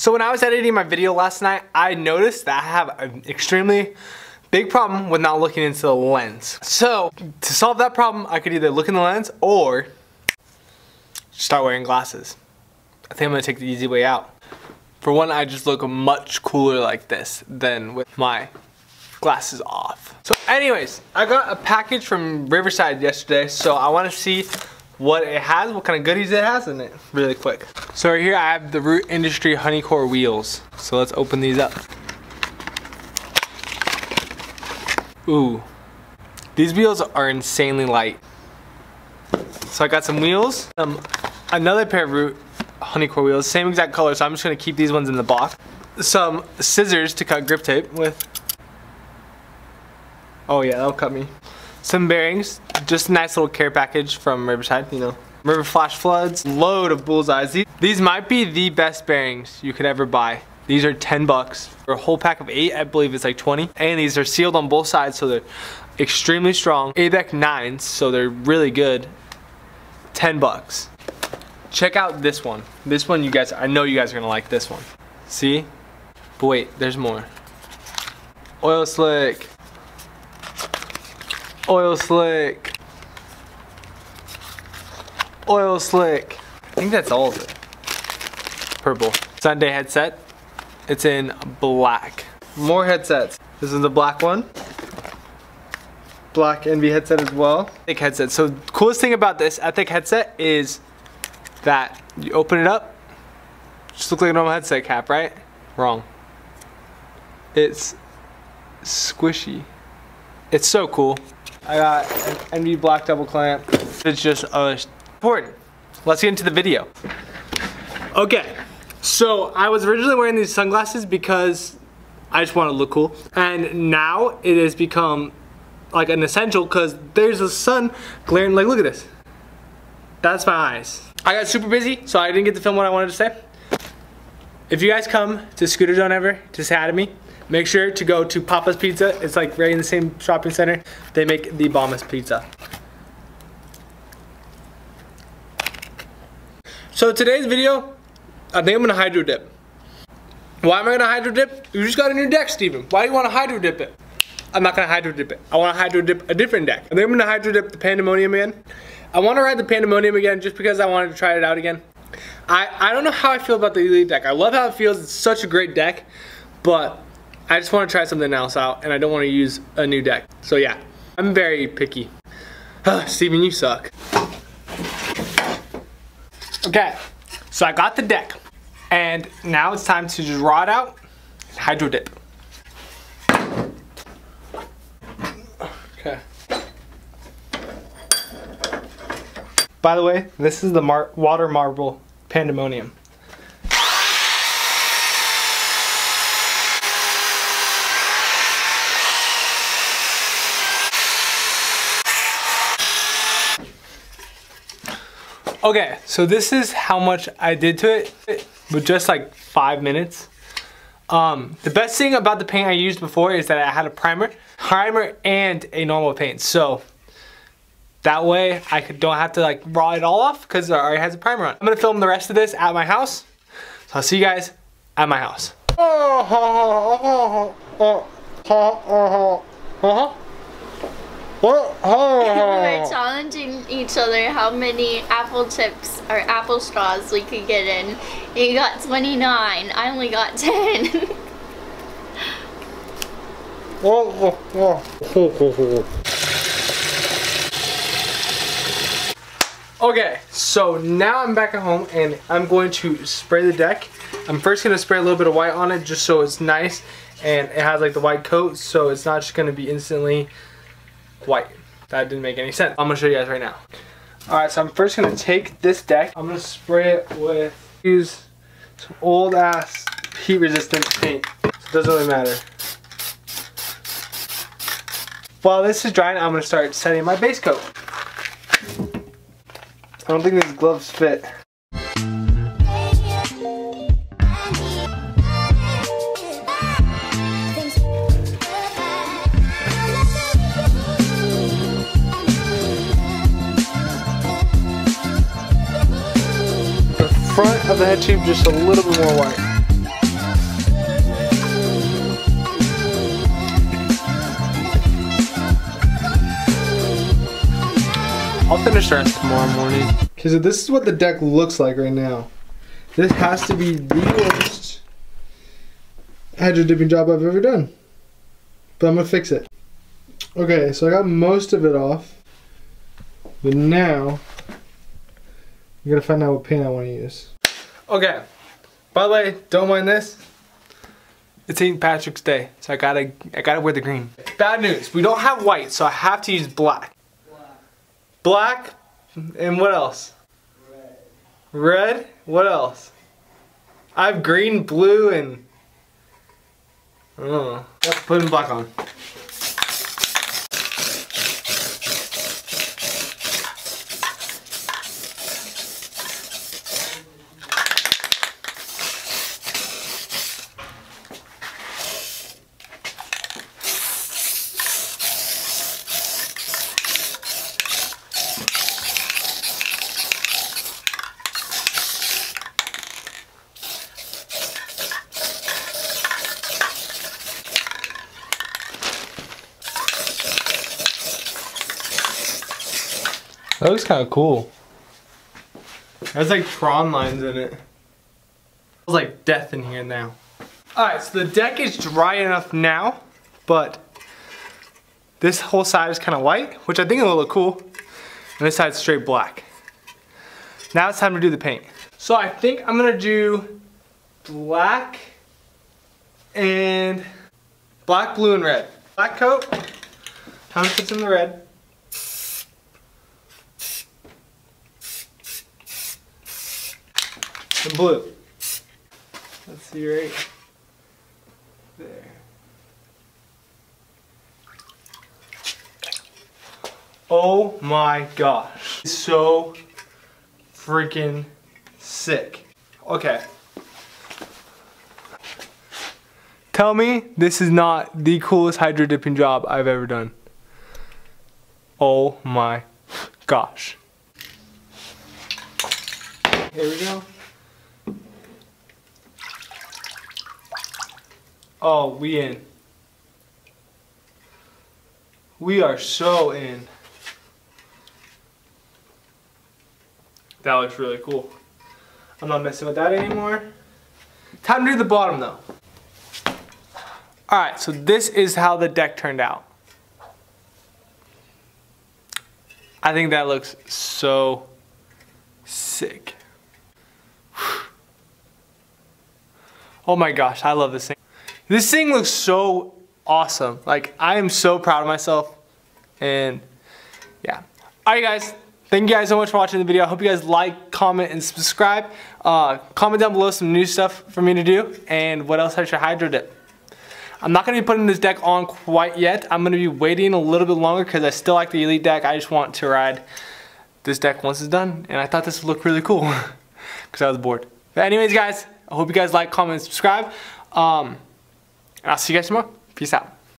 So when I was editing my video last night, I noticed that I have an extremely big problem with not looking into the lens. So to solve that problem, I could either look in the lens or start wearing glasses. I think I'm gonna take the easy way out. For one, I just look much cooler like this than with my glasses off. So anyways, I got a package from Riverside yesterday, so I wanna see what it has, what kind of goodies it has in it really quick. So right here I have the Root Industry Honeycore wheels. So let's open these up. Ooh, these wheels are insanely light. So I got some wheels, um, another pair of Root Honeycore wheels, same exact color, so I'm just gonna keep these ones in the box. Some scissors to cut grip tape with. Oh yeah, that'll cut me. Some bearings, just a nice little care package from Riverside, you know. River Flash Floods, load of bullseyes. These might be the best bearings you could ever buy. These are 10 bucks. For a whole pack of eight, I believe it's like 20. And these are sealed on both sides, so they're extremely strong. ABEC 9s, so they're really good. 10 bucks. Check out this one. This one you guys, I know you guys are gonna like this one. See? But wait, there's more. Oil slick. Oil slick. Oil slick. I think that's all of it. Purple. Sunday headset. It's in black. More headsets. This is the black one. Black Envy headset as well. Ethic headset. So coolest thing about this Ethic headset is that you open it up, just look like a normal headset cap, right? Wrong. It's squishy. It's so cool. I got an Envy black double clamp. It's just uh, important. Let's get into the video. Okay, so I was originally wearing these sunglasses because I just want to look cool. And now it has become like an essential because there's a sun glaring, like look at this. That's my eyes. I got super busy, so I didn't get to film what I wanted to say. If you guys come to Scooter Zone ever to say hi to me, make sure to go to Papa's Pizza. It's like right in the same shopping center. They make the bombest pizza. So today's video, I think I'm gonna hydro dip. Why am I gonna hydro dip? You just got a new deck, Stephen. Why do you wanna hydro dip it? I'm not gonna hydro dip it. I wanna hydro dip a different deck. I think I'm gonna hydro dip the Pandemonium again. I wanna ride the Pandemonium again just because I wanted to try it out again. I, I don't know how I feel about the Elite deck. I love how it feels. It's such a great deck, but I just wanna try something else out and I don't wanna use a new deck. So yeah, I'm very picky. Stephen, you suck. Okay, so I got the deck. And now it's time to just raw it out and hydro dip. Okay. By the way, this is the mar water marble pandemonium. Okay, so this is how much I did to it with just like five minutes. Um, the best thing about the paint I used before is that I had a primer, primer and a normal paint. So that way I don't have to like raw it all off because it already has a primer on. I'm gonna film the rest of this at my house. So I'll see you guys at my house. Uh-huh. Uh-huh. Uh-huh. What? we were challenging each other how many apple chips or apple straws we could get in. You got 29. I only got 10. okay, so now I'm back at home and I'm going to spray the deck. I'm first going to spray a little bit of white on it just so it's nice and it has like the white coat so it's not just going to be instantly white. That didn't make any sense. I'm gonna show you guys right now. All right, so I'm first gonna take this deck. I'm gonna spray it with, use some old ass heat resistant paint. So it doesn't really matter. While this is drying, I'm gonna start setting my base coat. I don't think these gloves fit. front of the head tube just a little bit more white. I'll finish the rest tomorrow morning. Because this is what the deck looks like right now. This has to be the worst hydro dipping job I've ever done. But I'm going to fix it. Okay, so I got most of it off. But now, I'm gonna find out what paint I wanna use. Okay, by the way, don't mind this. It's St. Patrick's Day, so I gotta I gotta wear the green. Bad news, we don't have white, so I have to use black. Black, and what else? Red. Red? What else? I have green, blue, and oh, let's put black on. That looks kind of cool. There's like Tron lines in it. It's like death in here now. Alright, so the deck is dry enough now, but this whole side is kind of white, which I think will look cool. And this side's straight black. Now it's time to do the paint. So I think I'm gonna do black and black, blue, and red. Black coat, time to put some in the red. The blue. Let's see right there. Oh my gosh. So freaking sick. Okay. Tell me this is not the coolest hydro dipping job I've ever done. Oh my gosh. Here we go. Oh, we in. We are so in. That looks really cool. I'm not messing with that anymore. Time to do the bottom though. Alright, so this is how the deck turned out. I think that looks so sick. Oh my gosh, I love this thing. This thing looks so awesome. Like, I am so proud of myself. And, yeah. Alright guys, thank you guys so much for watching the video. I hope you guys like, comment, and subscribe. Uh, comment down below some new stuff for me to do. And what else I should hydro dip. I'm not going to be putting this deck on quite yet. I'm going to be waiting a little bit longer because I still like the Elite deck. I just want to ride this deck once it's done. And I thought this would look really cool because I was bored. But anyways, guys, I hope you guys like, comment, and subscribe. Um, and I'll see you guys tomorrow. Peace out.